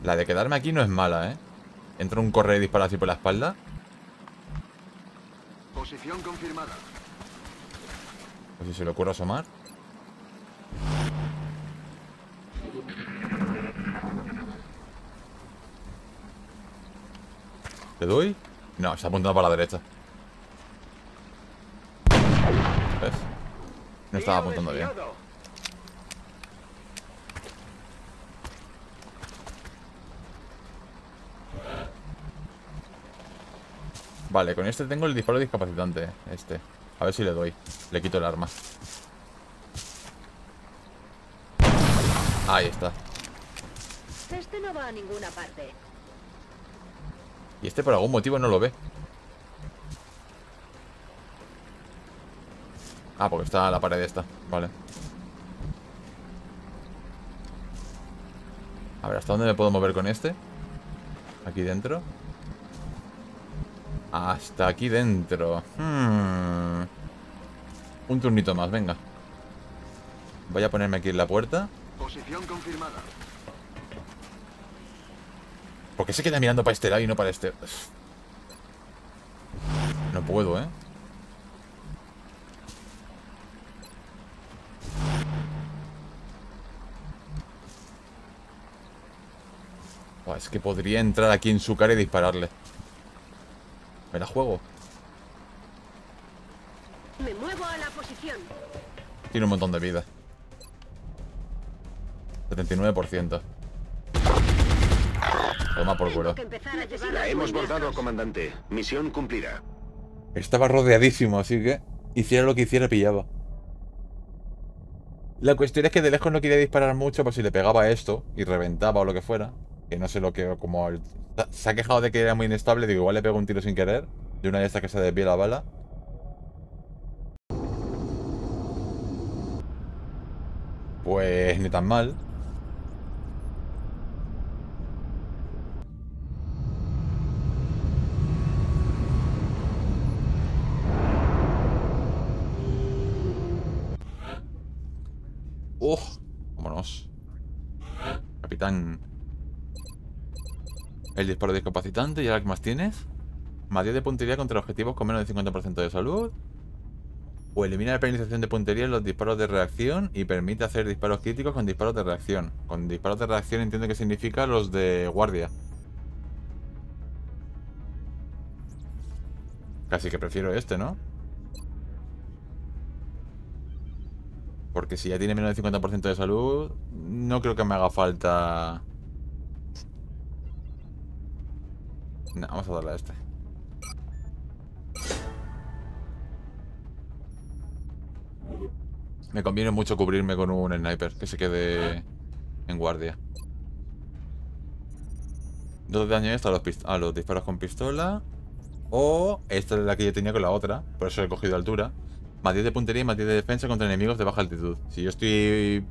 La de quedarme aquí no es mala, ¿eh? Entro en un correr y disparo así por la espalda. Posición confirmada. Pues si se le ocurre asomar. ¿Le doy? No, está apuntando para la derecha. ¿Ves? No estaba apuntando bien. Vale, con este tengo el disparo discapacitante. Este. A ver si le doy. Le quito el arma. Ahí está. Este no va a ninguna parte. Y este por algún motivo no lo ve. Ah, porque está la pared esta. Vale. A ver, ¿hasta dónde me puedo mover con este? Aquí dentro. Hasta aquí dentro. Hmm. Un turnito más, venga. Voy a ponerme aquí en la puerta. Posición confirmada. ¿Por qué se queda mirando para este lado y no para este? No puedo, ¿eh? Es que podría entrar aquí en su cara y dispararle. ¿Me la juego? Me muevo a la posición. Tiene un montón de vida. 79%. Toma por culo. La hemos bordado, comandante. Misión cumplida. Estaba rodeadísimo, así que hiciera lo que hiciera, pillaba. La cuestión es que de lejos no quería disparar mucho por si le pegaba esto y reventaba o lo que fuera. Que no sé lo que, como se ha quejado de que era muy inestable, digo, igual le pego un tiro sin querer. De una de estas que se desvía la bala. Pues ni tan mal. ¡Uf! Vámonos. Capitán. El disparo discapacitante. ¿Y ahora qué más tienes? Más 10 de puntería contra objetivos con menos de 50% de salud. O elimina la penalización de puntería en los disparos de reacción y permite hacer disparos críticos con disparos de reacción. Con disparos de reacción entiendo que significa los de guardia. Casi que prefiero este, ¿no? Porque si ya tiene menos del 50% de salud, no creo que me haga falta... Vamos a darle a este. Me conviene mucho cubrirme con un sniper que se quede en guardia. Dos daño extra a los, a los disparos con pistola. O esta es la que yo tenía con la otra, por eso he cogido altura. Más 10 de puntería y más 10 de defensa contra enemigos de baja altitud. Si yo estoy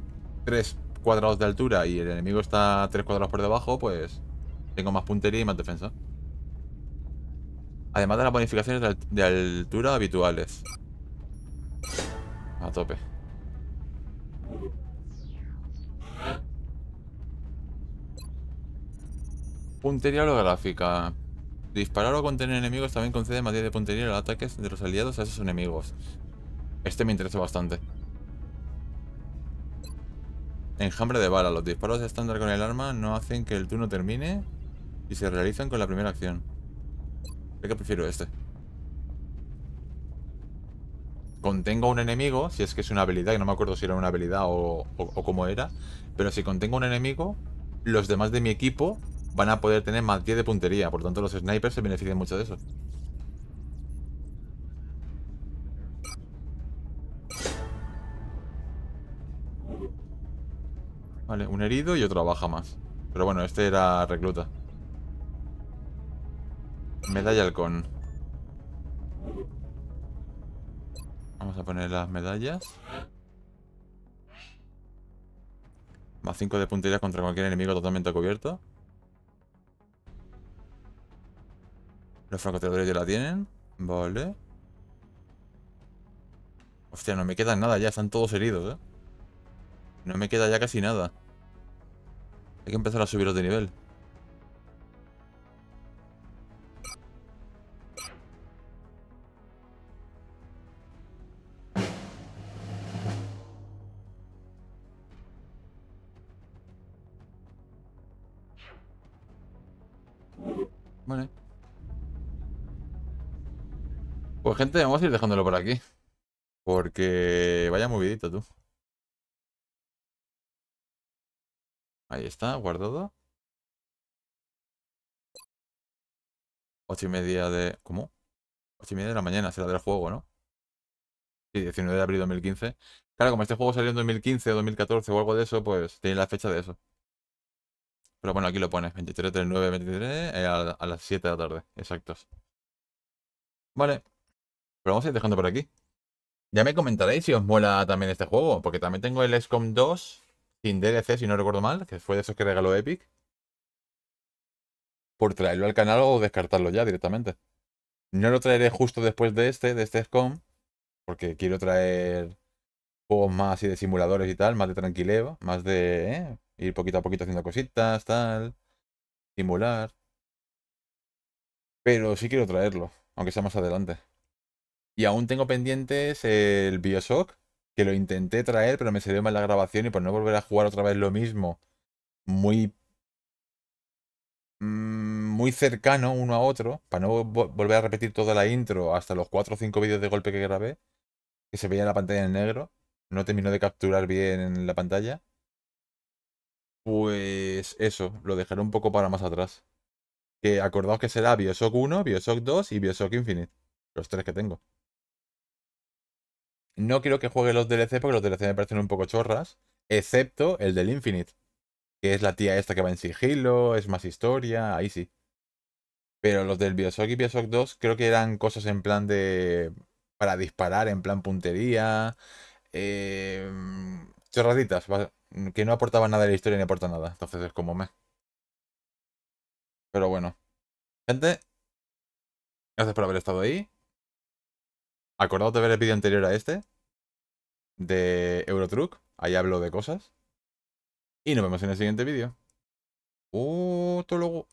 3 cuadrados de altura y el enemigo está 3 cuadrados por debajo, pues tengo más puntería y más defensa. Además de las bonificaciones de, alt- de altura habituales. A tope. Puntería holográfica. Disparar o contener enemigos también concede más 10 de puntería a los ataques de los aliados a esos enemigos. Este me interesa bastante. Enjambre de bala. Los disparos estándar con el arma no hacen que el turno termine y se realizan con la primera acción. Que prefiero este. Contengo un enemigo, si es que es una habilidad, que no me acuerdo si era una habilidad o, o, cómo era. Pero si contengo un enemigo, los demás de mi equipo van a poder tener más 10 de puntería. Por tanto, los snipers se benefician mucho de eso. Vale, un herido y otro baja más. Pero bueno, este era recluta. Medalla halcón. Vamos a poner las medallas. Más 5 de puntería contra cualquier enemigo totalmente cubierto. Los francotiradores ya la tienen. Vale. Hostia, no me queda nada ya. Están todos heridos, ¿eh? No me queda ya casi nada. Hay que empezar a subirlos de nivel. Pues gente, vamos a ir dejándolo por aquí. Porque vaya movidito tú. Ahí está, guardado. Ocho y media de... ¿Cómo? Ocho y media de la mañana, será del juego, ¿no? Sí, 19 de abril de 2015. Claro, como este juego salió en 2015 o 2014 o algo de eso, pues tiene la fecha de eso. Pero bueno, aquí lo pone, 23 del 9 23 eh, a, a las 7 de la tarde, exactos. Vale, pero vamos a ir dejando por aquí. Ya me comentaréis si os mola también este juego, porque también tengo el XCOM 2 sin DLC, si no recuerdo mal, que fue de esos que regaló Epic. Por traerlo al canal o descartarlo ya directamente. No lo traeré justo después de este, de este XCOM, porque quiero traer juegos más así de simuladores y tal, más de tranquileo, más de eh, ir poquito a poquito haciendo cositas, tal, simular. Pero sí quiero traerlo, aunque sea más adelante. Y aún tengo pendientes el Bioshock, que lo intenté traer, pero me salió mal la grabación y por no volver a jugar otra vez lo mismo, muy mm, muy cercano uno a otro, para no vo- volver a repetir toda la intro hasta los 4 o 5 vídeos de golpe que grabé, que se veía en la pantalla en negro, no terminó de capturar bien en la pantalla. Pues eso, lo dejaré un poco para más atrás. Que acordaos que será Bioshock 1, Bioshock 2 y Bioshock Infinite. Los tres que tengo. No quiero que juegue los DLC porque los DLC me parecen un poco chorras. Excepto el del Infinite. Que es la tía esta que va en sigilo, es más historia, ahí sí. Pero los del Bioshock y Bioshock 2 creo que eran cosas en plan de... Para disparar, en plan puntería. Eh, chorraditas, que no aportaban nada a la historia ni aporta nada. Entonces es como me. Pero bueno. Gente, gracias por haber estado ahí. Acordaos de ver el vídeo anterior a este. De Eurotruck. Ahí hablo de cosas. Y nos vemos en el siguiente vídeo. Luego.